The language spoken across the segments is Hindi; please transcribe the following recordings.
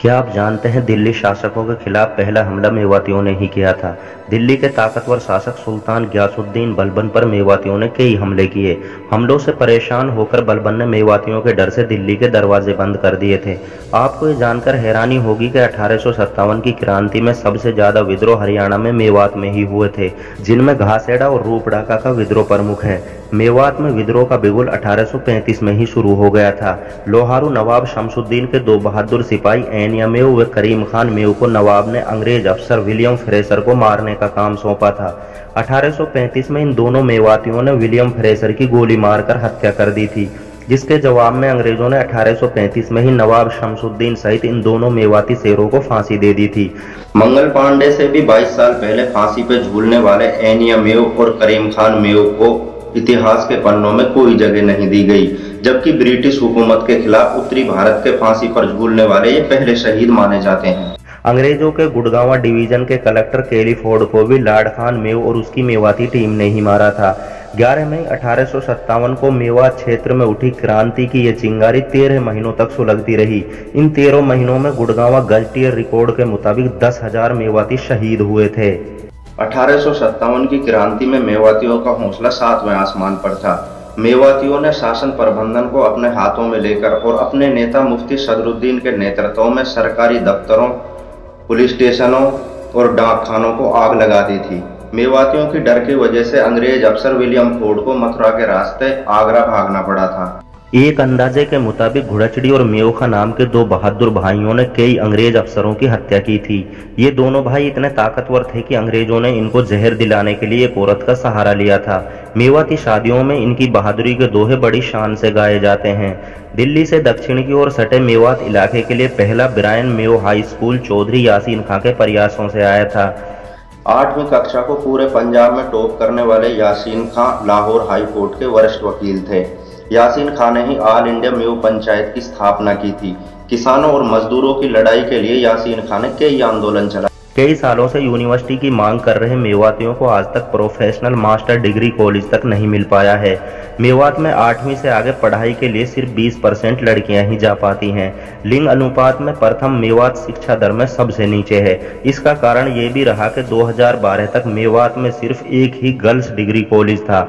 क्या आप जानते हैं दिल्ली शासकों के खिलाफ पहला हमला मेवातियों ने ही किया था? दिल्ली के ताकतवर शासक सुल्तान ग्यासुद्दीन बलबन पर मेवातियों ने कई हमले किए। हमलों से परेशान होकर बलबन ने मेवातियों के डर से दिल्ली के दरवाजे बंद कर दिए थे। आपको ये जानकर हैरानी होगी कि अठारह सौ सत्तावन की क्रांति में सबसे ज़्यादा विद्रोह हरियाणा में मेवात में ही हुए थे, जिनमें घासेड़ा और रूपडाका का विद्रोह प्रमुख है। मेवात में विद्रोह का बिगुल 1835 में ही शुरू हो गया था। लोहारू नवाब शमसुद्दीन के दो बहादुर सिपाही एनिया मेव व करीम खान मेव को नवाब ने अंग्रेज़ अफसर विलियम फ्रेसर को मारने का काम सौंपा था। 1835 में इन दोनों मेवातियों ने विलियम फ्रेसर की गोली मारकर हत्या कर दी थी, जिसके जवाब में अंग्रेज़ों ने 1835 में ही नवाब शमसुद्दीन सहित इन दोनों मेवाती शेरों को फांसी दे दी थी। मंगल पांडे से भी 22 साल पहले फांसी पे झूलने वाले एनिया मेव और करीम खान मेव को इतिहास के पन्नों में कोई जगह नहीं दी गई, जबकि ब्रिटिश हुकूमत के खिलाफ उत्तरी भारत के फांसी पर झूलने वाले ये पहले शहीद माने जाते हैं। अंग्रेज़ों के गुड़गावा डिवीज़न के कलेक्टर केली फोर्ड को भी लाड खान मेव और उसकी मेवाती टीम ने ही मारा था। 11 मई अठारह सौ सत्तावन को मेवात क्षेत्र में उठी क्रांति की यह चिंगारी तेरह महीनों तक सुलगती रही। इन तेरह महीनों में गुड़गावा गजटियर रिकॉर्ड के मुताबिक दस हज़ार मेवाती शहीद हुए थे। अठारह सौ सत्तावन की क्रांति में मेवातियों का हौसला सातवें आसमान पर था। मेवातियों ने शासन प्रबंधन को अपने हाथों में लेकर और अपने नेता मुफ्ती सदरुद्दीन के नेतृत्व में सरकारी दफ्तरों, पुलिस स्टेशनों और डाक खानों को आग लगा दी थी। मेवातियों की डर की वजह से अंग्रेज़ अफसर विलियम फोर्ड को मथुरा के रास्ते आगरा भागना पड़ा था। एक अंदाजे के मुताबिक घुड़चड़ी और मेोखा नाम के दो बहादुर भाइयों ने कई अंग्रेज़ अफसरों की हत्या की थी। ये दोनों भाई इतने ताकतवर थे कि अंग्रेज़ों ने इनको जहर दिलाने के लिए एक औरत का सहारा लिया था। मेवा की शादियों में इनकी बहादुरी के दोहे बड़ी शान से गाए जाते हैं। दिल्ली से दक्षिण की ओर सटे मेवात इलाके के लिए पहला ब्रायन मेव हाई स्कूल चौधरी यासीन खां के प्रयासों से आया था। आठवीं कक्षा को पूरे पंजाब में टॉप करने वाले यासीन खां लाहौर हाई कोर्ट के वरिष्ठ वकील थे। यासीन खान ने ही ऑल इंडिया मेव पंचायत की स्थापना की थी। किसानों और मजदूरों की लड़ाई के लिए यासीन खान ने कई आंदोलन चलाए। कई सालों से यूनिवर्सिटी की मांग कर रहे मेवातियों को आज तक प्रोफेशनल मास्टर डिग्री कॉलेज तक नहीं मिल पाया है। मेवात में आठवीं से आगे पढ़ाई के लिए सिर्फ़ 20 परसेंट लड़कियाँ ही जा पाती हैं। लिंग अनुपात में प्रथम मेवात शिक्षा दर में सबसे नीचे है। इसका कारण ये भी रहा कि 2012 तक मेवात में सिर्फ़ एक ही गर्ल्स डिग्री कॉलेज था।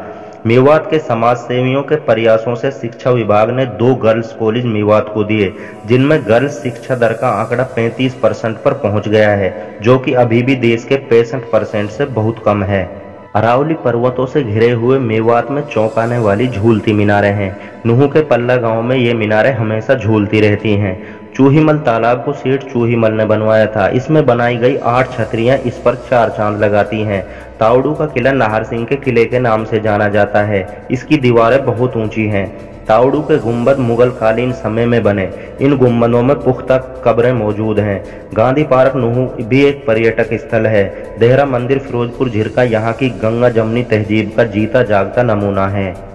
मेवात के समाज सेवियों के प्रयासों से शिक्षा विभाग ने दो गर्ल्स कॉलेज मेवात को दिए, जिनमें गर्ल्स शिक्षा दर का आंकड़ा 35 परसेंट पर पहुँच गया है, जो कि अभी भी देश के पैंसठ परसेंट से बहुत कम है। अरावली पर्वतों से घिरे हुए मेवात में चौंकाने वाली झूलती मीनारें हैं। नुहू के पल्ला गाँव में ये मीनारें हमेशा झूलती रहती हैं। चूहीमल तालाब को सेठ चूहीमल ने बनवाया था। इसमें बनाई गई आठ छतरियाँ, इस पर चार चाँद लगाती हैं। ताउडू का किला नाहर सिंह के किले के नाम से जाना जाता है। इसकी दीवारें बहुत ऊँची हैं। ताउडू के गुंबद मुगल कालीन समय में बने। इन गुंबदों में पुख्ता कब्रें मौजूद हैं। गांधी पार्क नूहू भी एक पर्यटक स्थल है। देहरा मंदिर फिरोजपुर झिरका यहाँ की गंगा जमनी तहजीब का जीता जागता नमूना है।